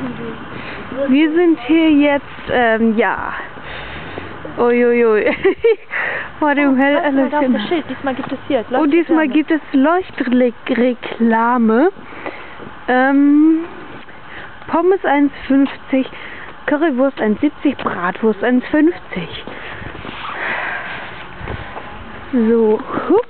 Wir sind hier jetzt, ähm, ja. Uiuiui. Vor dem oh, Hell alles auf das Schild. Diesmal gibt es hier. Leuchtreklame. Oh, diesmal gibt es Leuchtreklame. Ähm, Pommes 1,50, Currywurst 1,70, Bratwurst 1,50. So, hup.